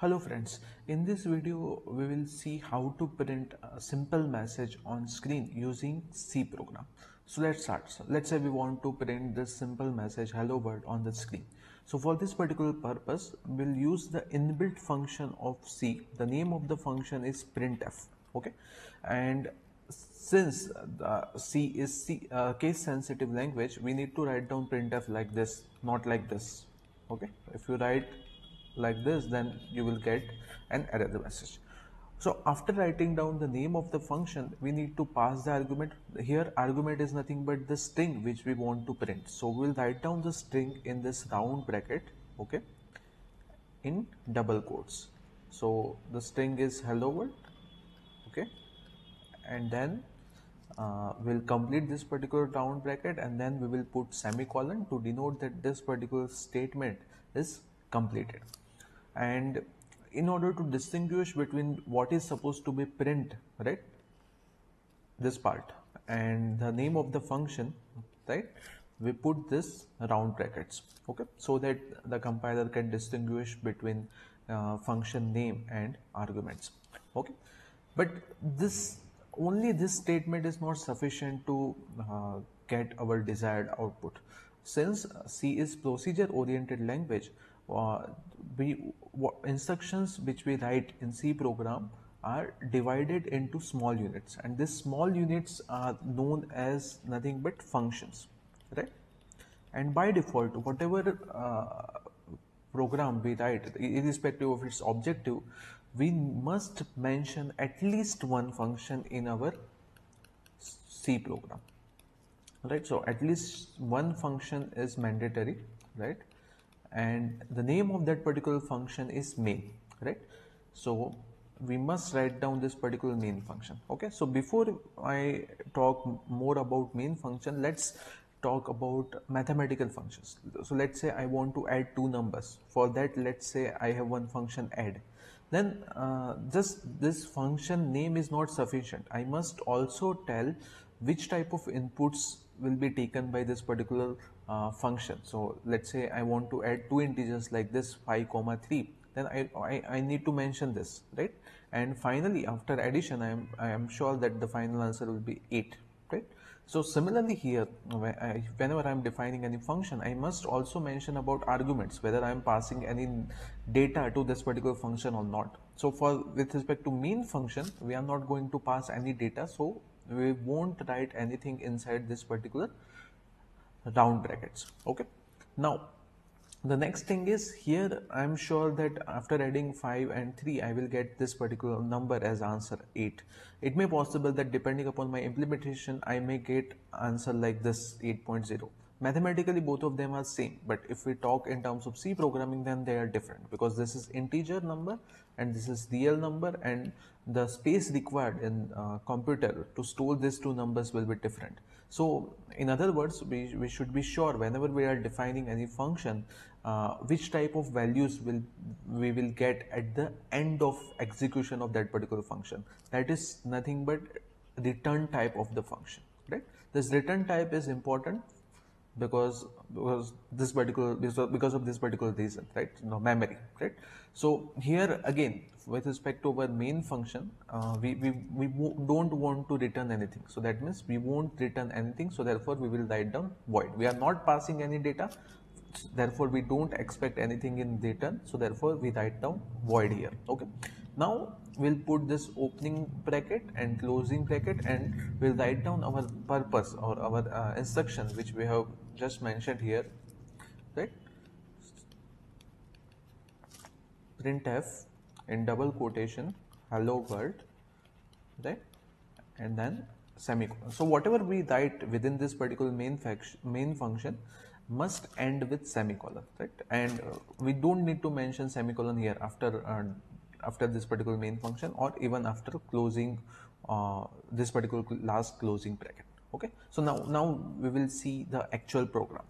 Hello friends, in this video we will see how to print a simple message on screen using C program. So let's start. So let's say we want to print this simple message hello world on the screen. So for this particular purpose, we'll use the inbuilt function of C. The name of the function is printf. Okay, and since the C is C, uh, case sensitive language, we need to write down printf like this, not like this. Okay, if you write like this then you will get an error message. So after writing down the name of the function we need to pass the argument. Here argument is nothing but the string which we want to print. So we'll write down the string in this round bracket okay in double quotes. So the string is hello world okay and then uh, we'll complete this particular round bracket and then we will put semicolon to denote that this particular statement is completed and in order to distinguish between what is supposed to be print right this part and the name of the function right we put this round brackets okay? So that the compiler can distinguish between uh, function name and arguments okay? But this only this statement is not sufficient to uh, get our desired output. Since c is procedure oriented language uh, we instructions which we write in C program are divided into small units. And these small units are known as nothing but functions right? And by default whatever uh, program we write irrespective of its objective we must mention at least one function in our C program right? So at least one function is mandatory right and the name of that particular function is main right? So we must write down this particular main function okay? So before i talk more about main function let's talk about mathematical functions. So let's say i want to add two numbers. For that let's say i have one function add. Then uh, just this function name is not sufficient. I must also tell which type of inputs will be taken by this particular uh, function. So let's say I want to add two integers like this 5 comma 3 then I, I, I, need to mention this right and finally after addition I am, I am sure that the final answer will be 8 right. So similarly here whenever I am defining any function I must also mention about arguments whether I am passing any data to this particular function or not. So for with respect to main function we are not going to pass any data so we won't write anything inside this particular round brackets. Okay? Now the next thing is here i'm sure that after adding 5 and 3 i will get this particular number as answer 8 it may possible that depending upon my implementation i may get answer like this 8.0 mathematically both of them are same. But if we talk in terms of c programming then they are different. Because this is integer number and this is real number and the space required in uh, computer to store these two numbers will be different. So in other words we, we should be sure whenever we are defining any function uh, which type of values will we will get at the end of execution of that particular function. That is nothing but return type of the function right this return type is important because because this particular because of this particular reason right? No memory right? So here again with respect to our main function uh, we, we we don't want to return anything. So that means we won't return anything so therefore we will write down void. We are not passing any data therefore we don't expect anything in return so therefore we write down void here okay? Now we'll put this opening bracket and closing bracket and we'll write down our purpose or our uh, instruction which we have just mentioned here right? Printf in double quotation hello world right? And then semicolon. So whatever we write within this particular main function main function must end with semicolon right? And we don't need to mention semicolon here after uh, after this particular main function or even after closing uh, this particular last closing bracket okay? So now now we will see the actual program.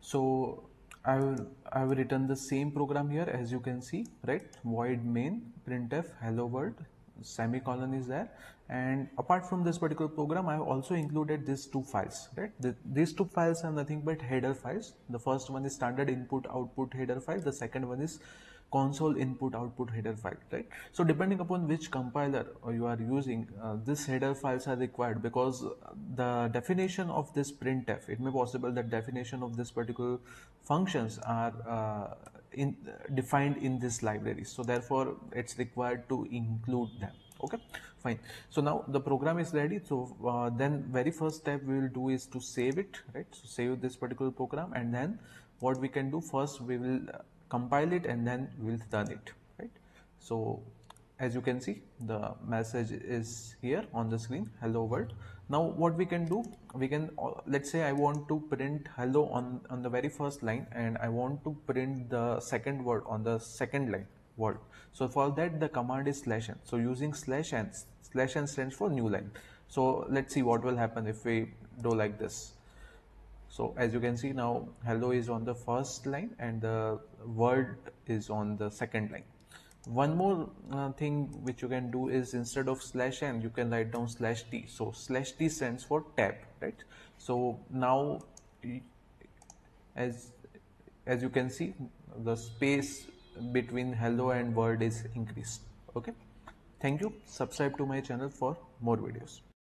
So I will I will return the same program here as you can see right? Void main printf hello world semicolon is there. And apart from this particular program I have also included these two files right? The, these two files are nothing but header files. The first one is standard input output header file. The second one is console input output header file right? So depending upon which compiler you are using uh, this header files are required because the definition of this printf it may possible that definition of this particular functions are uh, in defined in this library. So therefore it's required to include them. Okay? Fine. So now the program is ready. So uh, then very first step we will do is to save it right? So save this particular program and then what we can do first we will uh, compile it and then we'll run it right? So as you can see the message is here on the screen hello world. Now what we can do we can uh, let's say i want to print hello on on the very first line and i want to print the second word on the second line word so for that the command is slash n. So using slash n slash n stands for new line. So let's see what will happen if we do like this. So as you can see now hello is on the first line and the word is on the second line one more uh, thing which you can do is instead of slash n you can write down slash t. So slash t stands for tab right? So now as as you can see the space between hello and word is increased okay? Thank you. Subscribe to my channel for more videos